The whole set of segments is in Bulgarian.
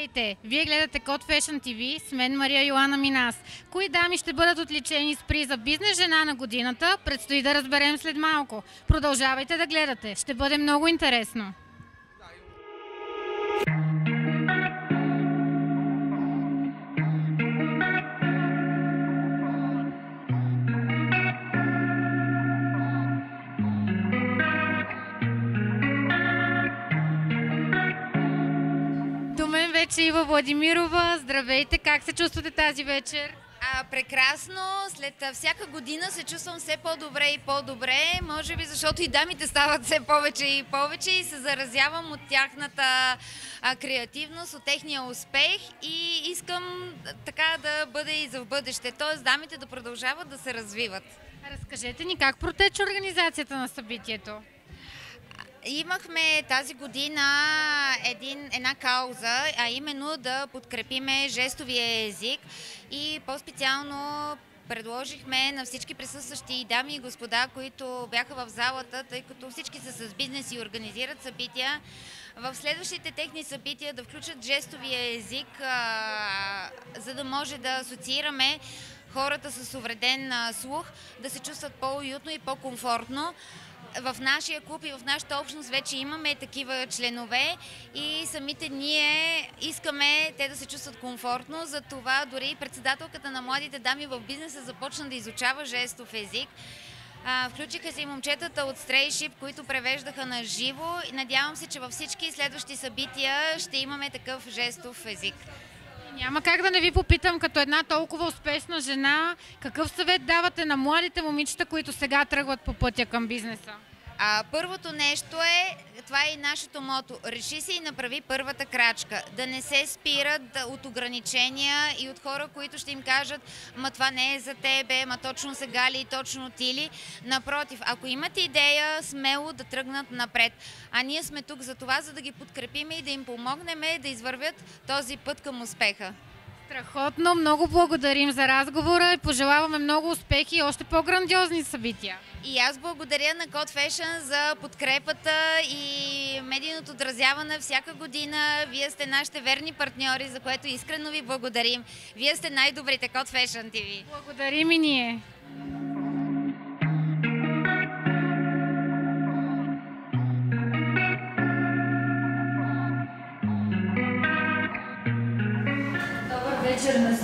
Здравейте! Вие гледате Код Fashion TV с мен Мария Йоанна Минас. Кои дами ще бъдат отличени с приза Бизнес жена на годината, предстои да разберем след малко. Продължавайте да гледате, ще бъде много интересно. Вече Ива Владимирова. Здравейте, как се чувствате тази вечер? А, прекрасно. След всяка година се чувствам все по-добре и по-добре. Може би защото и дамите стават все повече и повече и се заразявам от тяхната а, креативност, от техния успех и искам така да бъде и за в бъдеще. Тоест дамите да продължават да се развиват. Разкажете ни как протече организацията на събитието. Имахме тази година един, една кауза, а именно да подкрепиме жестовия език и по-специално предложихме на всички присъстващи дами и господа, които бяха в залата, тъй като всички са с бизнес и организират събития, в следващите техни събития да включат жестовия език, за да може да асоциираме хората с увреден слух да се чувстват по-уютно и по-комфортно в нашия клуб и в нашата общност вече имаме такива членове и самите ние искаме те да се чувстват комфортно. Затова дори и председателката на младите дами в бизнеса започна да изучава жестов език. Включиха се и момчетата от Стрейшип, които превеждаха на живо надявам се, че във всички следващи събития ще имаме такъв жестов език. Няма как да не ви попитам, като една толкова успешна жена, какъв съвет давате на младите момичета, които сега тръгват по пътя към бизнеса? А, първото нещо е, това е и нашето мото, реши се и направи първата крачка. Да не се спират от ограничения и от хора, които ще им кажат, ма това не е за тебе, ма точно сега ли и точно ти ли. Напротив, ако имате идея, смело да тръгнат напред. А ние сме тук за това, за да ги подкрепим и да им помогнем да извървят този път към успеха. Страхотно, много благодарим за разговора и пожелаваме много успехи и още по-грандиозни събития. И аз благодаря на Code Fashion за подкрепата и медийното отразяване всяка година. Вие сте нашите верни партньори, за което искрено ви благодарим. Вие сте най-добрите Code Fashion TV. Благодарим и ние.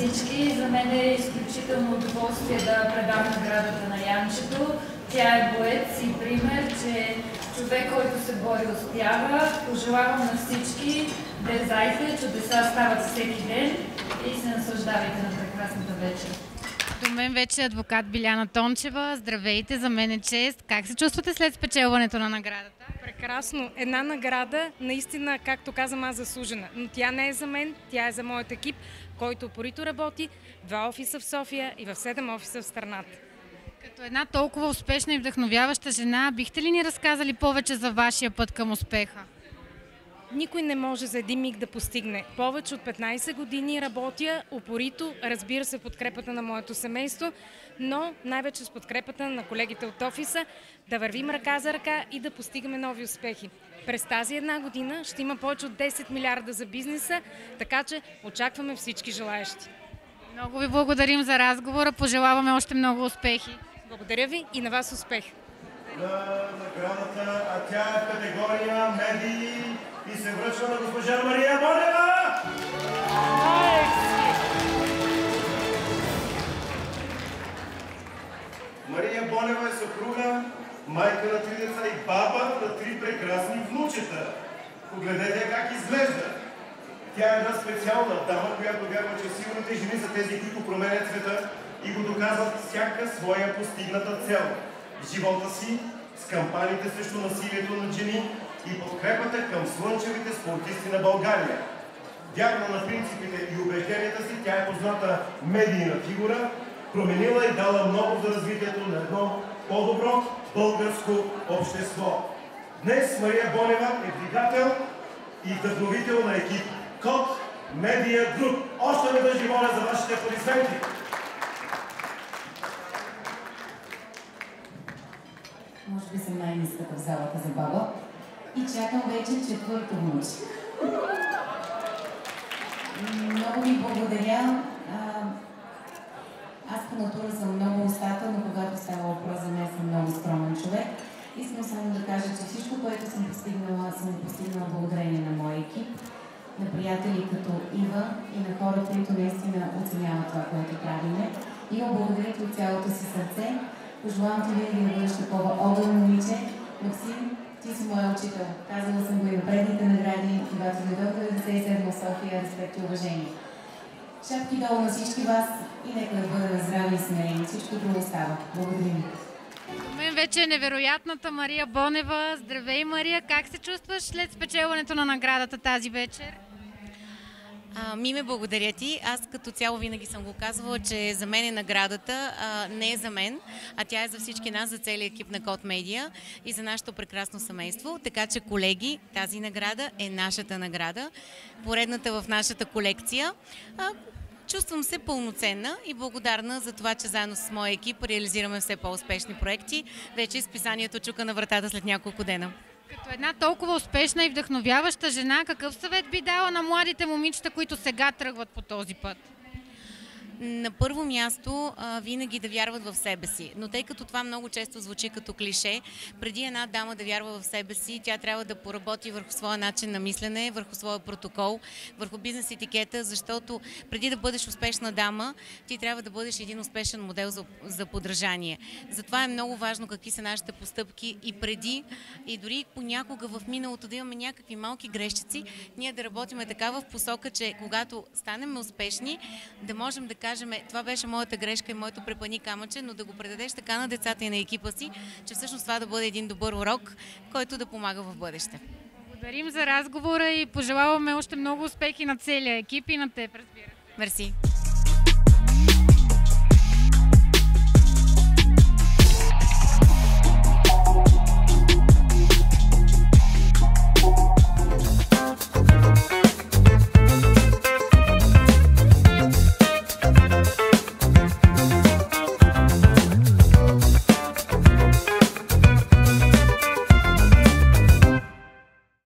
Всички. За мен е изключително удоволствие да предам наградата на Янчето. Тя е боец и пример, че човек, който се бори, успява. Пожелавам на всички дерзайте, чудеса стават всеки ден и се наслаждавайте на прекрасната вечер. До мен вече е адвокат Биляна Тончева. Здравейте, за мен е чест. Как се чувствате след спечелването на наградата? Прекрасно. Една награда, наистина, както казвам аз, заслужена. Но тя не е за мен, тя е за моят екип, който порито работи два офиса в София и в седем офиса в страната. Като една толкова успешна и вдъхновяваща жена, бихте ли ни разказали повече за вашия път към успеха? Никой не може за един миг да постигне. Повече от 15 години работя упорито, разбира се, подкрепата на моето семейство, но най-вече с подкрепата на колегите от офиса, да вървим ръка за ръка и да постигаме нови успехи. През тази една година ще има повече от 10 милиарда за бизнеса, така че очакваме всички желаящи. Много ви благодарим за разговора. Пожелаваме още много успехи. Благодаря ви и на вас успех! на наградата, а тя е в категория медии и се връчва на госпожа Мария Бонева! Мария Бонева е съпруга, майка на три деца и баба на три прекрасни внучета. Погледнете как изглежда. Тя е една специална дама, която вярва, че силните жени са тези, които променят света и го доказват всяка своя постигната цел. Живота си, с кампаниите срещу насилието над жени и подкрепата към слънчевите спортисти на България. Вярна на принципите и убежденията си, тя е позната медийна фигура, променила и дала много за развитието на едно по-добро българско общество. Днес Мария Бонева е двигател и вдъхновител на екип Код Медиа Груп. Още веднъж ви моля за вашите аплодисменти. Може би съм най-ниската в залата за баба. И чакам вече четвърто внуче. Много ви благодаря. Аз по натура съм много устата, но когато става въпрос за мен съм много скромен човек. Искам само да кажа, че всичко, което съм постигнала, съм постигнала благодарение на моя екип, на приятели като Ива и на хора, които наистина оценяват това, което правиме. Ива, благодаря от цялото си сърце. Пожелавам ти винаги да бъдеш такова огън момиче. Максим, си моя учител. Казала съм го и на предните награди, когато дойдох в 97 в София, респект и уважение. Шапки долу на всички вас и нека да бъдем здрави и смелени. Всичко друго става. Благодаря ви. У мен вече е невероятната Мария Бонева. Здравей, Мария! Как се чувстваш след спечелването на наградата тази вечер? А, Миме, благодаря ти. Аз като цяло винаги съм го казвала, че за мен е наградата а, не е за мен, а тя е за всички нас, за целият екип на Код Медиа и за нашето прекрасно семейство. Така че, колеги, тази награда е нашата награда, поредната в нашата колекция. А, Чувствам се пълноценна и благодарна за това, че заедно с моя екип реализираме все по-успешни проекти. Вече изписанието чука на вратата след няколко дена. Като една толкова успешна и вдъхновяваща жена, какъв съвет би дала на младите момичета, които сега тръгват по този път? На първо място а, винаги да вярват в себе си. Но тъй като това много често звучи като клише, преди една дама да вярва в себе си, тя трябва да поработи върху своя начин на мислене, върху своя протокол, върху бизнес етикета, защото преди да бъдеш успешна дама, ти трябва да бъдеш един успешен модел за, за подражание. Затова е много важно какви са нашите постъпки и преди, и дори понякога в миналото да имаме някакви малки грешчици, ние да работиме така в посока, че когато станем успешни, да можем да кажем, това беше моята грешка и моето препани камъче, но да го предадеш така на децата и на екипа си, че всъщност това да бъде един добър урок, който да помага в бъдеще. Благодарим за разговора и пожелаваме още много успехи на целия екип и на теб, разбира се. Мерси.